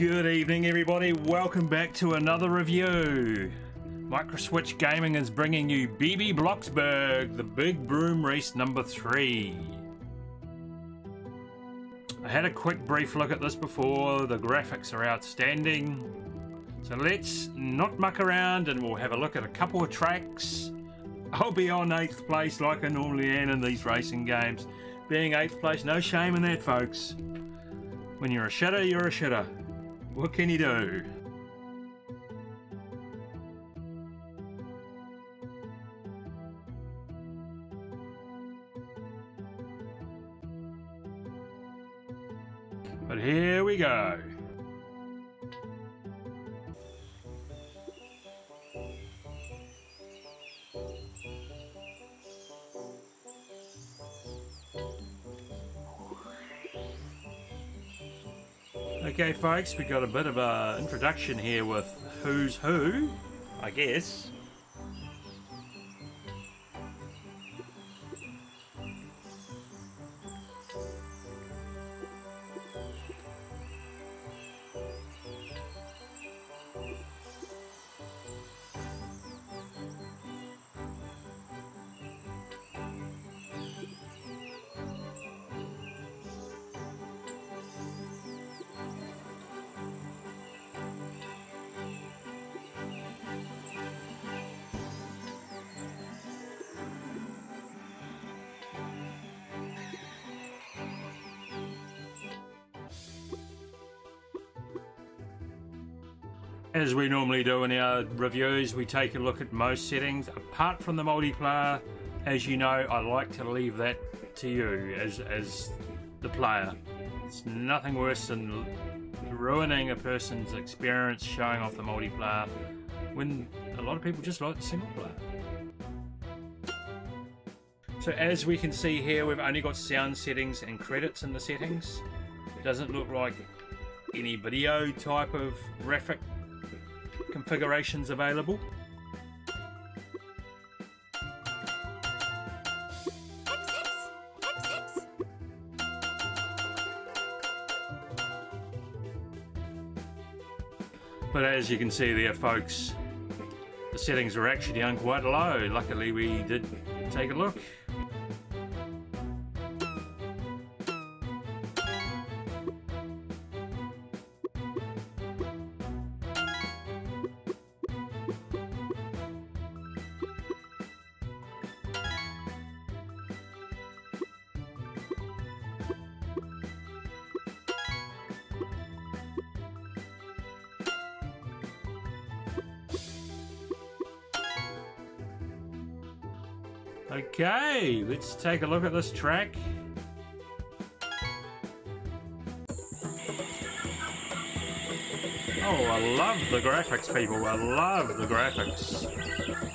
Good evening, everybody. Welcome back to another review. Microswitch Gaming is bringing you Bibi Blocksberg, the Big Broom Race number three. I had a quick brief look at this before. The graphics are outstanding. So let's not muck around and we'll have a look at a couple of tracks. I'll be on 8th place like I normally am in these racing games. Being 8th place, no shame in that, folks. When you're a shitter, you're a shitter. What can you do? But here we go. Okay, folks, we got a bit of a introduction here with who's who, I guess. As we normally do in our reviews, we take a look at most settings. Apart from the multiplayer, as you know, I like to leave that to you as, as the player. It's nothing worse than ruining a person's experience showing off the multiplayer when a lot of people just like the single player. So as we can see here, we've only got sound settings and credits in the settings. It doesn't look like any video type of graphic configurations available. But as you can see there folks, the settings are actually down quite low. Luckily we did take a look. Okay, let's take a look at this track. Oh, I love the graphics, people. I love the graphics.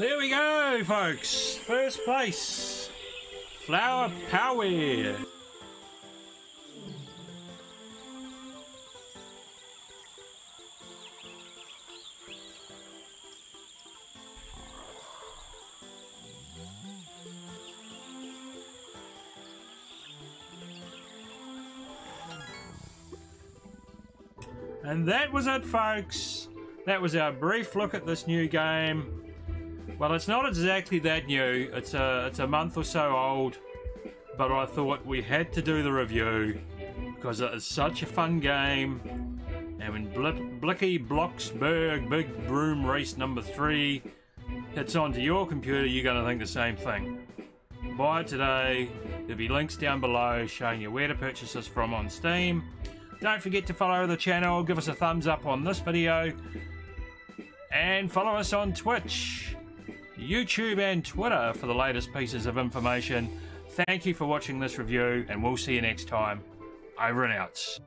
There we go, folks. First place. Flower Power. And that was it, folks. That was our brief look at this new game. Well, it's not exactly that new. It's a it's a month or so old, but I thought we had to do the review because it is such a fun game. And when Bl- Blicky Blocksberg Big Broom Race number three hits onto your computer, you're going to think the same thing. Buy it today. There'll be links down below showing you where to purchase this from on Steam. Don't forget to follow the channel, give us a thumbs up on this video, and follow us on Twitch, YouTube, and Twitter for the latest pieces of information. Thank you for watching this review, and we'll see you next time. Over and out.